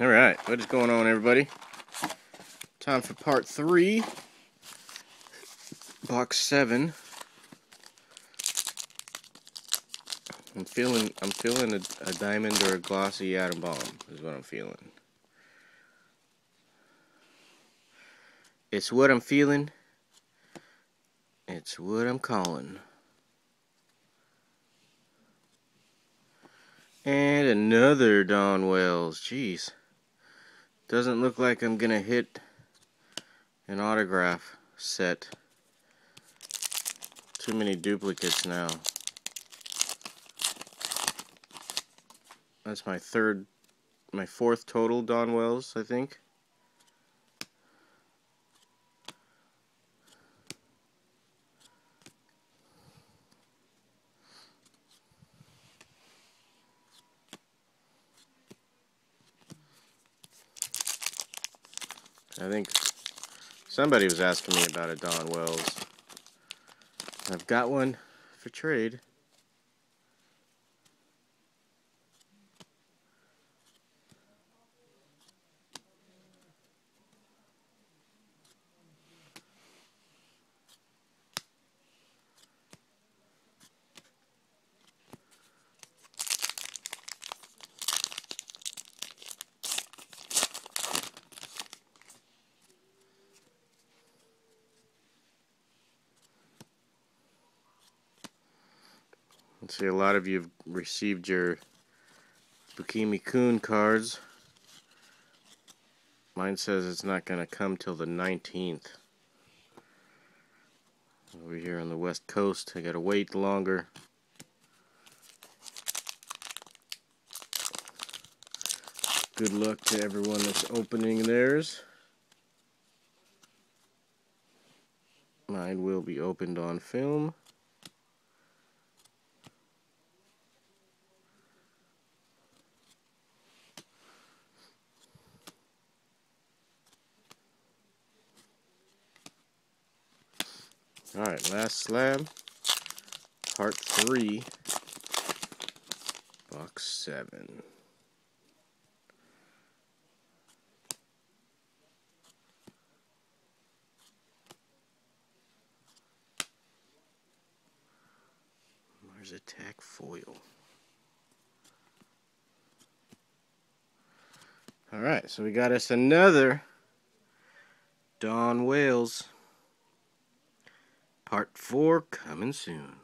All right, what is going on, everybody? Time for part three, box seven. I'm feeling, I'm feeling a, a diamond or a glossy atom bomb is what I'm feeling. It's what I'm feeling. It's what I'm calling. And another Dawn Wells. Jeez. Doesn't look like I'm to hit an autograph set. Too many duplicates now. That's my third, my fourth total Dawn Wells, I think. I think somebody was asking me about a Dawn Wells. I've got one for trade. Let's see, a lot of you have received your Bukimi Kun cards. Mine says it's not going to come till the 19th. Over here on the west coast, I got to wait longer. Good luck to everyone that's opening theirs. Mine will be opened on film. Alright, last slab. Part 3. Box 7. Mars Attack foil. Alright, so we got us another Dawn Wells. Part 4 coming soon.